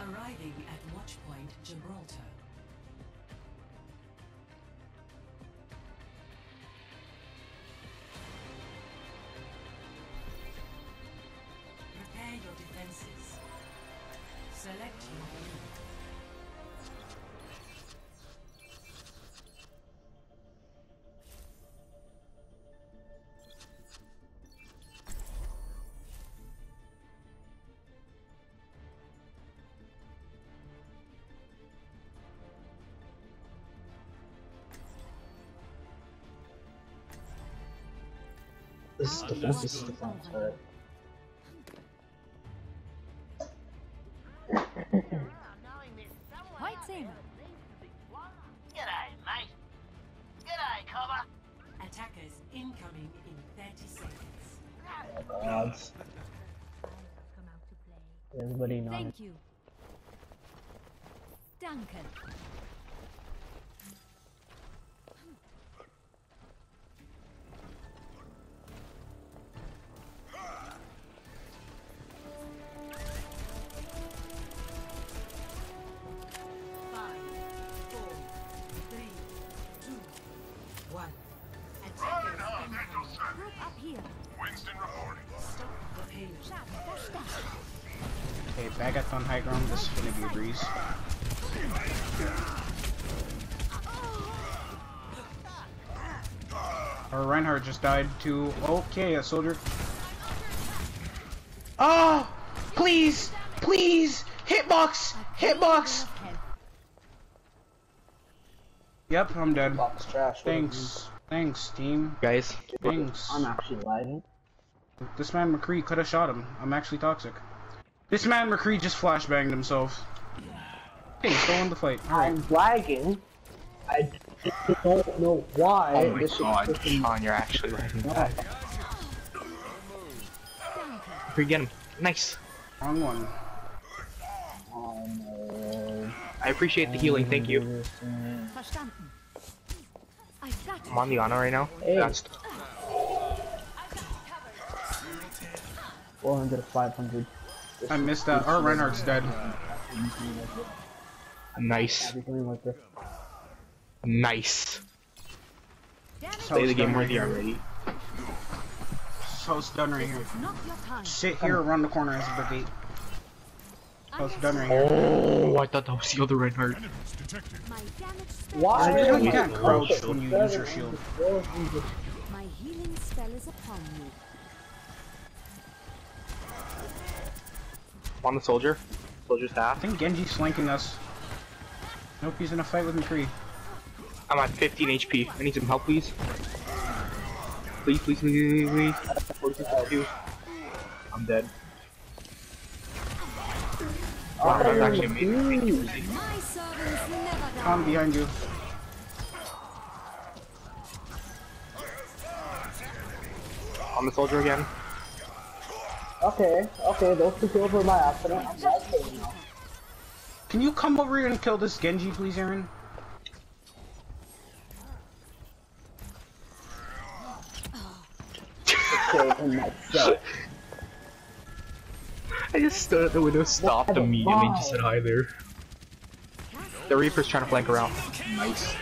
Arriving at Watchpoint Gibraltar. This is defense, this is defense, alright. White Saber. G'day, mate. G'day, Cobber. Attackers incoming in 30 seconds. Gods. Come out to play. Everybody knows. Thank you. Duncan. Okay, Baguette on high ground. This is gonna be a breeze. Our Reinhardt just died to. Okay, a soldier. Oh! Please! Please! Hitbox! Hitbox! Yep, I'm dead. Box trash. what Thanks. Thanks, team. Guys. Thanks. I'm actually lagging. This man McCree could have shot him. I'm actually toxic. This man McCree just flashbanged himself. Hey, still in the fight. Alright. I'm lagging. I don't know why. oh my this god, freaking- Sean, you're actually lagging back. We get him. Nice. Wrong one. Oh no. I appreciate the healing, thank you. I've got I'm on the honor right now. Hey. That's 400 500. I missed that. Our Reinhardt's dead. nice. Everything like this. Nice. Damn it. Play the game done right worthy already. So it's done right here. here. is not your time. Sit here around the corner as a brigade. So it's done right here. Oh, I thought that was the other Reinhardt. Enemies detected. My damage spell. Why? You can't- you can't crouch when you use your shield. this. This is My healing spell is upon you. On the soldier. Soldier's half. I think Genji's flanking us. Nope, he's in a fight with McCree. I'm at 15 HP. I need some help, please. Please, please, please, please, please. I'm dead. Wow, that was actually amazing. You, Lucy. My servants never I'm behind you. On the soldier again. Okay, okay, those two kills were my accident. I'm back now. Can you come over here and kill this Genji, please, Aaron? Saving myself. I just stood at the window, stopped the immediately, and just said hi there. The Reaper's trying to flank around. Nice.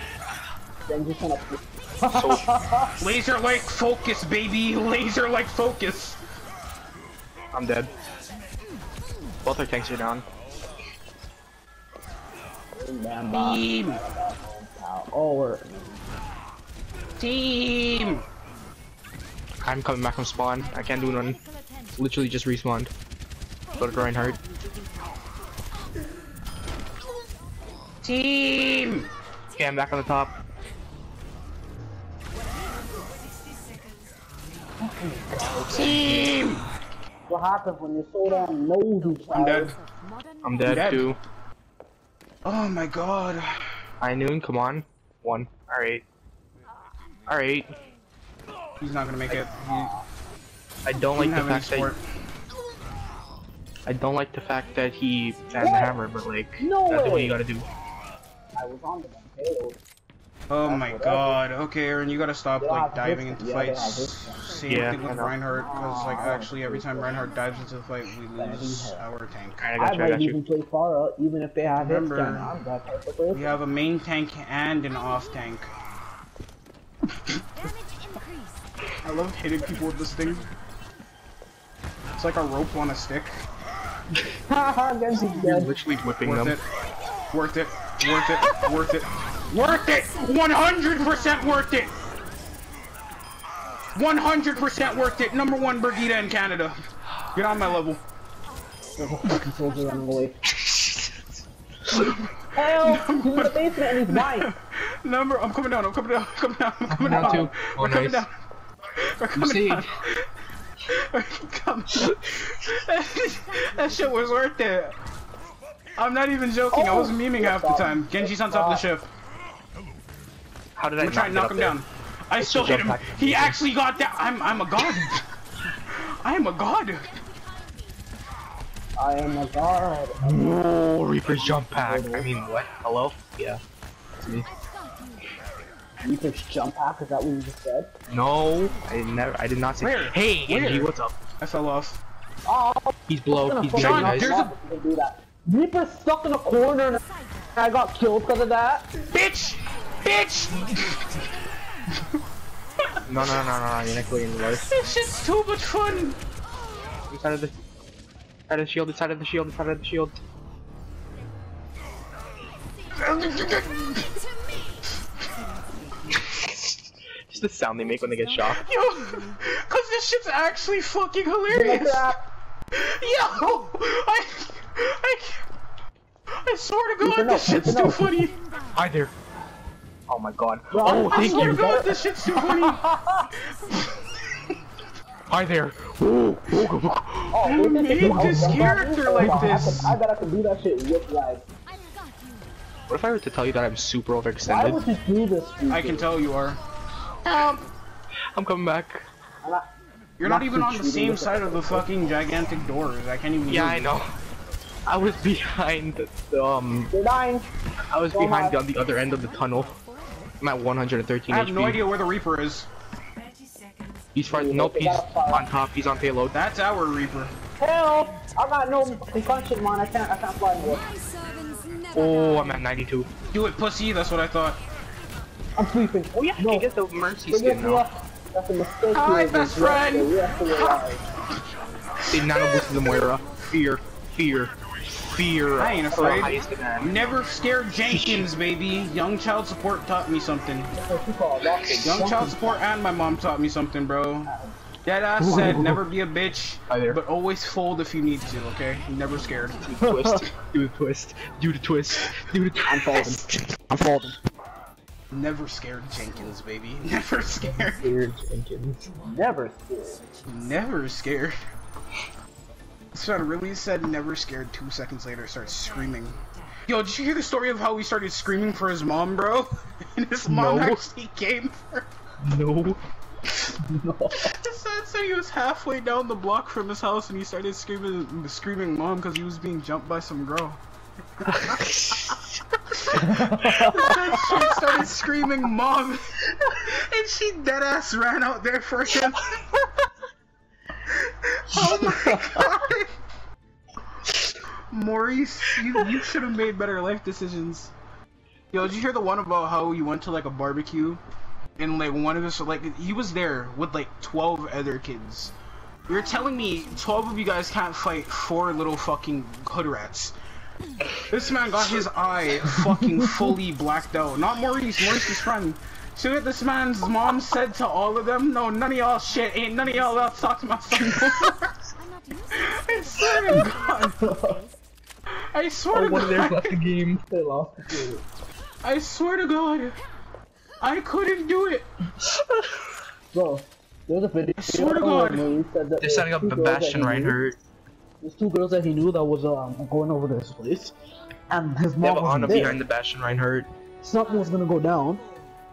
Then just gonna. So, Laser like focus, baby! Laser like focus! I'm dead. Both our tanks are down. Team! Oh, we're. Team! I'm coming back from spawn. I can't do nothing. Literally just respawned. Go to Reinhardt. Team! Okay, I'm back on the top. What happens when you're so damn nosy, I'm dead. I'm dead, Dead. too. Oh my god. High noon, come on. One. Alright. Alright. He's not gonna make it. He I don't like didn't the fact that. I don't like the fact that he banned the hammer, but like No that's what way. you gotta do. I was on the. Oh That's my god. Okay, Aaron, you gotta stop They like diving into yeah, fights this one. Same Yeah, thing with. Reinhardt, because like actually every time Reinhardt dives into the fight, we lose our tank. I I got you, I might even you. play Pharah, even if they have hit Remember- scan. I'm that type of person. We have a main tank and an off tank. Damage increase. I love hitting people with this thing. It's like a rope on a stick. Haha, Genji's You're literally whipping Worth them. it. Worth it. Worth it. Worth it. Worth it! 100% worth it! 100% worth it! Number one Brigitte in Canada. Get on my level. There's a fucking soldier running away. Hell, he's in the basement and he's mine. Number, I'm coming down, I'm coming down, I'm coming down, I'm coming down down. too. Oh, We're coming nice. down. We're coming saved. down. We're coming down. that shit was worth it. I'm not even joking, I was Oh, memeing half the time. Genji's on top of the ship. How did I I'm not trying to knock him there? down. I still jump hit him. He actually got that. I'm I'm a god. I am a god. I am a god. Oh, Reaper's jump pack. I mean, what? Hello? Yeah. It's me. Reaper's jump pack? is that what you just said? No, I never. I did not say. Where? Hey, Genji, Where? what's up? I fell off. Oh, He's below. He's fucking below you guys. there's a- off if they. Reaper's stuck in a corner and I got killed because of that. Bitch! Bitch! No, no, no, no, no. You're not going anywhere. This shit's too much fun. Inside of the. Inside of the shield. Inside of the shield. Inside of the shield. Just the sound they make when they get shot. Yo, cause this shit's actually fucking hilarious. Yo, I, I, I swear to God, this shit's too funny. Hi there. Oh my god. Bro, Oh, thank swear you. to God, this shit's too funny. Hi there. Ooh, ooh, ooh, ooh. Oh, Who they think made I was this jump character off. like this? I bet I could do that shit with like. I got you. What if I were to tell you that I'm super Why overextended? would you do this? I can tell you are. I'm coming back. I'm not- You're not Not even on the same side of the fucking gigantic doors. I can't even. Yeah, move. I know. I was behind the, the, um. You're dying. I was Go behind on. on the other end of the tunnel. I'm at 113 I have HP. no idea where the Reaper is. He's far. Yeah, Nope, they he's got a fire. on top. He's on payload. That's our Reaper. Hell, I got no concussion, man. I can't. I can't fly anymore. My servants never Oh. I'm at 92. Do it, pussy. That's what I thought. I'm sleeping. Oh yeah, no. you get the mercy Forgive skin now. That's a mistake. Hi, here, best but you have to- friend. you have to realize. They nano boosted the Moira. Fear, fear, fear. I ain't afraid. highest demand. Never scared Jenkins, baby. Young child support taught me something. What you call it? Lost it. Young child support and my mom taught me something, bro. That ass said, never be a bitch, but always fold if you need to, okay? Never scared. twist. Do the twist. Do the twist. Do the twist. I'm folding. I'm folding. Never scared Jenkins, baby. Never scared. Fear Jenkins. Never scared. Never scared. So I really said never scared two seconds later starts screaming. Yo, did you hear the story of how he started screaming for his mom, bro? And his mom No. actually came for No. So, so he was halfway down the block from his house and he started screaming, screaming mom because he was being jumped by some girl. she started screaming mom, and she dead ass ran out there for him. oh my god, Maurice, you you should have made better life decisions. Yo, did you hear the one about how you went to like a barbecue and like one of us like he was there with like 12 other kids. You're telling me 12 of you guys can't fight four little fucking hood rats. This man got his eye fucking fully blacked out. Not Maurice, Maurice's friend. See what this man's mom said to all of them? No, none of y'all shit. Ain't none of y'all allowed to talk to my son. I swear to God. I swear to One God. left the game. They lost the game. I swear to God. I couldn't do it. Bro, there's a video. I swear to God. Maurice said that They're setting up there's two girls Bastion he right here. There's two girls that he knew that was um going over to his place, and his They have mom Anna was there. behind the Bastion Reinhardt. Something was gonna go down,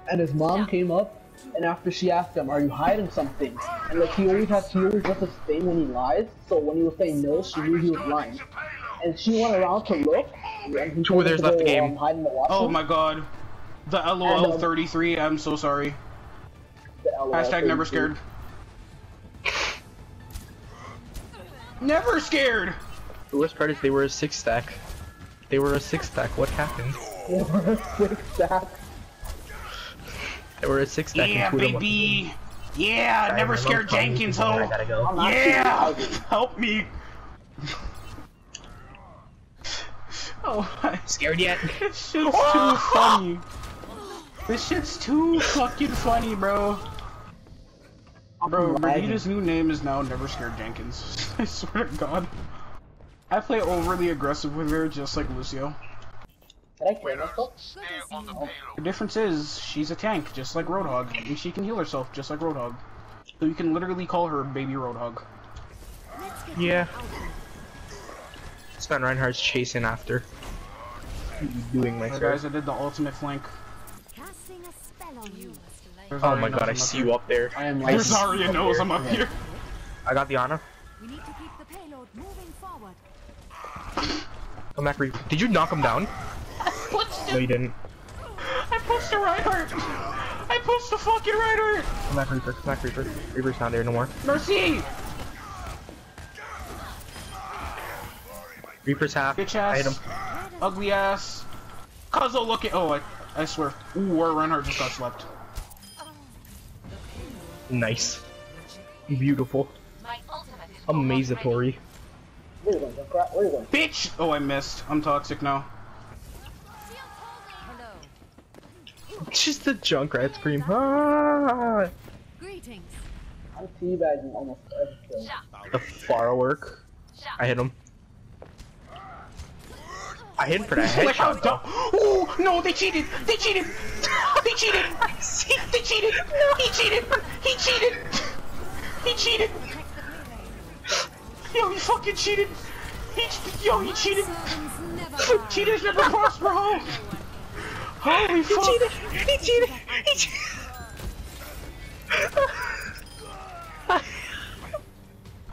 and his mom came up, and after she asked him, "Are you hiding something?" and like he always has, he always does this thing when he lies. So when he was saying no, she knew he was lying, and she went around to look. And he Two told her others to left the game. Um, hide in the. Oh my God. The LOL 33. I'm so sorry. Hashtag never scared. Never scared. The worst part is they were a six stack. They were a six stack. What happened? They were a Six stack. They were a six stack. Yeah, and two of them- baby. Yeah, Sorry, never scared mom's calling me Jenkins, from ho. somewhere, I gotta go. Yeah, help me. Oh. Scared yet? This shit's too funny. This shit's too fucking funny, bro. Bro, lagging. New name is now Never Scared Jenkins. I swear to God. I play overly aggressive with her, just like Lucio. Did I kill myself? The difference is, she's a tank, just like Roadhog, and she can heal herself, just like Roadhog. So you can literally call her Baby Roadhog. Yeah. Them out there. This man Reinhardt's chasing after. What are you doing, my guys, I did the ultimate flank. Casting a spell on you. Oh Zarya my god, I see you up there. I am I like. see- Zarya knows I'm up here. I got the honor. We need to keep the payload moving forward. Come back, Reaper. Did you knock him down? No, you didn't. I pushed the Reinhardt! I pushed the fucking Reinhardt! Come back, Reaper. Come back, Reaper. Reaper's not there no more. Mercy! Reaper's half. Bitch I hit him. ass. Ugly ass. Cuzzo looking. Oh, I, I swear. Ooh, our Reinhardt just got slept. Nice. Beautiful. My Amazatory. Where you going, Junkrat? Where you going? Bitch! Oh, I missed. I'm toxic now. Hello. Just the Junkrat scream. Ah! Greetings. I'm teabagging almost every kill. The firework. I hit him. I hit him for that Like how headshot. dumb. though. Ooh, no, they cheated! They cheated! They cheated! They cheated! He cheated! He cheated! He cheated! Yo, he fucking cheated! He, yo, he cheated! Servants never die. Cheaters never prosper, ho! Holy fuck! He cheated! He cheated!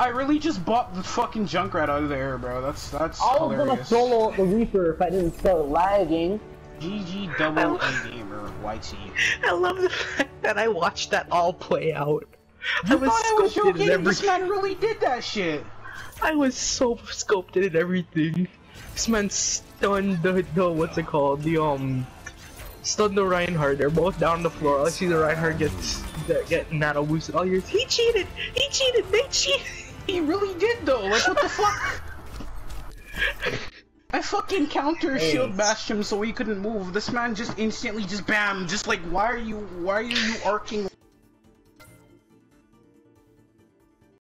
I really just bought the fucking junk Junkrat out of the air, bro. That's that's I was gonna solo the Reaper if I didn't start lagging. GG double E gamer YT. I love the fact that I watched that all play out. I I was thought I was joking. every. This man really did that shit. I was so scoped in everything. This man stunned the, the what's it called? The um stunned the Reinhardt. They're both down on the floor. I see the Reinhardt gets get, get nano boosted. All yours. He cheated. He cheated. They cheated. He really did though. Like what the fuck? I fucking counter shield bashed him so he couldn't move. This man just instantly just bam. Just like why are you why are you arcing